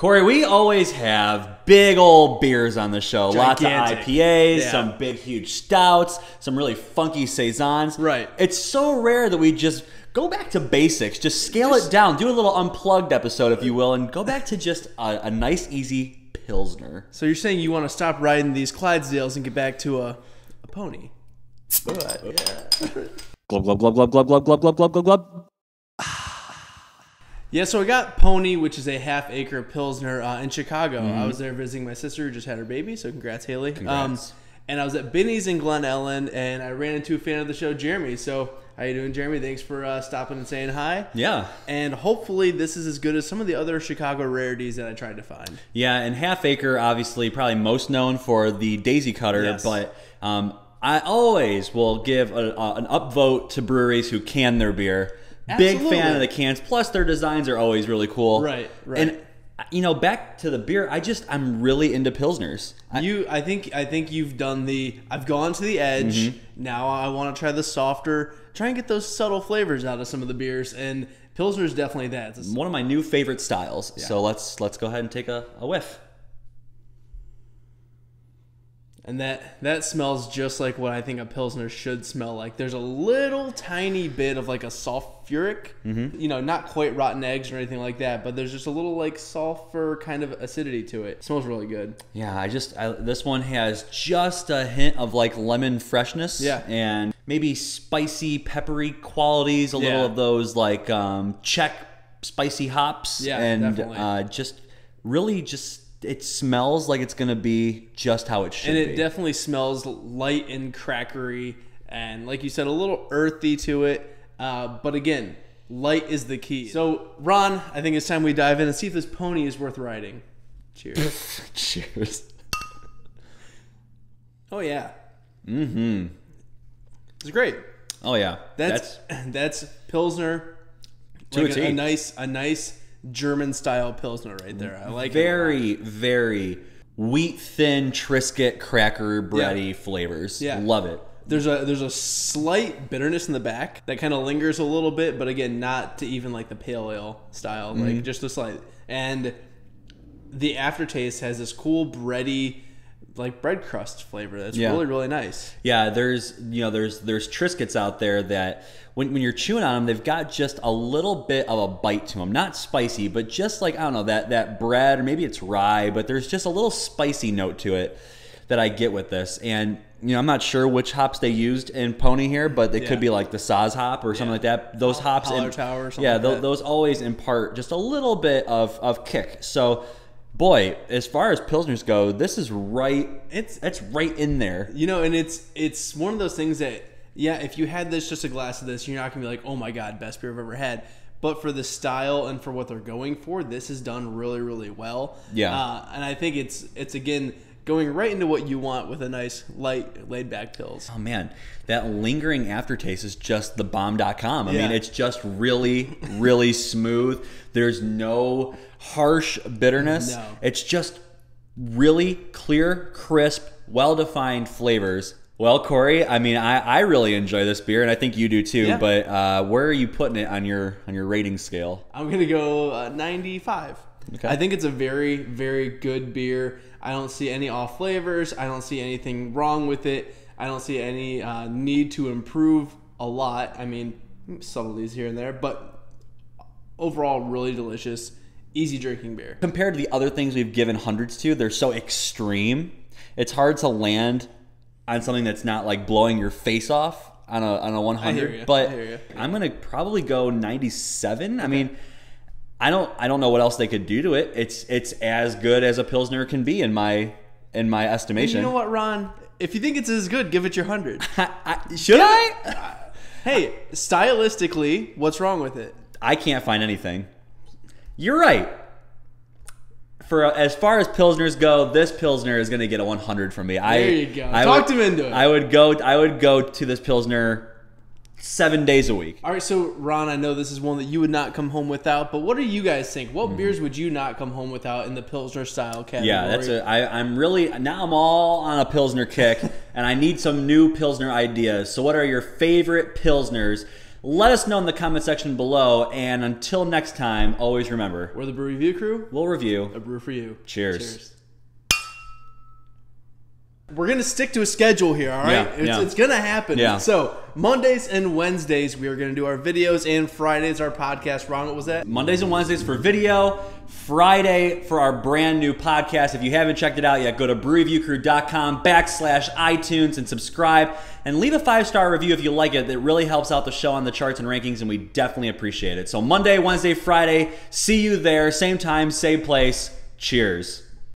Corey, we always have big old beers on the show. Lots of IPAs, Yeah. some big, huge stouts, some really funky saisons. Right. It's so rare that we just go back to basics, just scale it down, do a little unplugged episode, if you will, and go back to just a, a nice, easy pilsner. So you're saying you want to stop riding these Clydesdales and get back to a, a pony? Glub glub glub glub glub glub glub glub glub glub glub. Yeah, so I got Pony, which is a half acre Pilsner uh, in Chicago. Mm-hmm. I was there visiting my sister who just had her baby, so congrats, Haley. Congrats. Um, and I was at Binny's in Glen Ellyn, and I ran into a fan of the show, Jeremy. So, how you doing, Jeremy? Thanks for uh, stopping and saying hi. Yeah. And hopefully, this is as good as some of the other Chicago rarities that I tried to find. Yeah, and Half Acre, obviously, probably most known for the Daisy Cutter, Yes. but um, I always will give a, a, an upvote to breweries who can their beer. Big fan of the cans. Plus, their designs are always really cool. Right, right. And you know, back to the beer, I just I'm really into pilsners. I- You, I think, I think you've done the. I've gone to the edge. Mm-hmm. Now I want to try the softer. Try and get those subtle flavors out of some of the beers, and Pilsner's definitely that. It's one of my new favorite styles. So let's let's go ahead and take a, a whiff. And that that smells just like what I think a pilsner should smell like. There's a little tiny bit of like a sulfuric, Mm-hmm. you know, not quite rotten eggs or anything like that, but there's just a little like sulfur kind of acidity to it. smells really good. Yeah, I just I, this one has just a hint of like lemon freshness, Yeah. and maybe spicy, peppery qualities. A little of those like um, Czech spicy hops, Yeah, and definitely. uh, just really just it smells like it's gonna be just how it should And it be. definitely smells light and crackery, and like you said, a little earthy to it. Uh, but again, light is the key. So, Ron, I think it's time we dive in and see if this pony is worth riding. Cheers. Cheers. oh yeah. Mm-hmm. It's great. Oh yeah, That's that's, pilsner. To like a a, a nice a nice German style pilsner right there. I like it. very very wheat thin Triscuit cracker bready Yeah. flavors. Yeah. love it. There's a there's a slight bitterness in the back that kind of lingers a little bit, but again, not to even like the pale ale style, Mm-hmm. like just a slight. And the aftertaste has this cool bready, like bread crust flavor. That's Yeah. really really nice. Yeah, there's you know there's there's Triscuits out there that when, when you're chewing on them, they've got just a little bit of a bite to them. Not spicy, but just like I don't know that that bread or maybe it's rye, but there's just a little spicy note to it that I get with this. And you know I'm not sure which hops they used in Pony here, but it Yeah. could be like the Saaz hop or something Yeah. like that. Those hops, Holler im- Tower or something yeah, like that. those always impart just a little bit of of kick. So. Boy, as far as pilsners go, this is right. It's It's right in there. You know, and it's it's one of those things that yeah, if you had this just a glass of this, you're not gonna be like, oh my god, best beer I've ever had. But for the style and for what they're going for, this is done really, really well. Yeah. uh, and I think it's it's again going right into what you want with a nice light, laid back pils. Oh man, that lingering aftertaste is just the bomb.com. I mean, it's just really, really smooth. There's no harsh bitterness. No. It's just really clear, crisp, well defined flavors. Well, Corey, I mean, I, I really enjoy this beer, and I think you do too. Yeah. But uh, where are you putting it on your on your rating scale? I'm gonna go uh, 95. Okay. I think it's a very, very good beer. I don't see any off flavors. I don't see anything wrong with it. I don't see any uh, need to improve a lot. I mean, subtleties here and there, but overall, really delicious, easy drinking beer. compared to the other things we've given hundreds to, they're so extreme. It's hard to land on something that's not like blowing your face off on a on a 100. ya, But I hear ya. I'm gonna probably go 97. I mean, I don't I don't know what else they could do to it. It's it's as good as a pilsner can be in my in my estimation. You know what, Ron? If you think it's as good, give it your hundred. Should I? hey, stylistically, what's wrong with it? I can't find anything. You're right. For uh, as far as pilsners go, this pilsner is going to get a 100 from me. I, There you go. I Talk would, him into it. I would go. I would go to this pilsner seven days a week. All right, so Ron, I know this is one that you would not come home without, but what do you guys think? What mm-hmm. beers would you not come home without in the Pilsner style category? Yeah, that's a. I, I'm really now. I'm all on a pilsner kick, and I need some new pilsner ideas. So, what are your favorite pilsners Let us know in the comment section below. And until next time, always remember We're the Brew Review Crew. we'll review. A brew for you. Cheers. We're gonna stick to a schedule here, all right? Yeah, it's, yeah. it's gonna happen. Yeah. So Mondays and Wednesdays we are gonna do our videos, and Fridays our podcast. Ron, what was that? Mondays and Wednesdays for video, Friday for our brand new podcast. If you haven't checked it out yet, go to brewreviewcrew.com backslash iTunes and subscribe and leave a five star review if you like it. That really helps out the show on the charts and rankings, and we definitely appreciate it. So Monday, Wednesday, Friday, see you there, same time, same place. Cheers.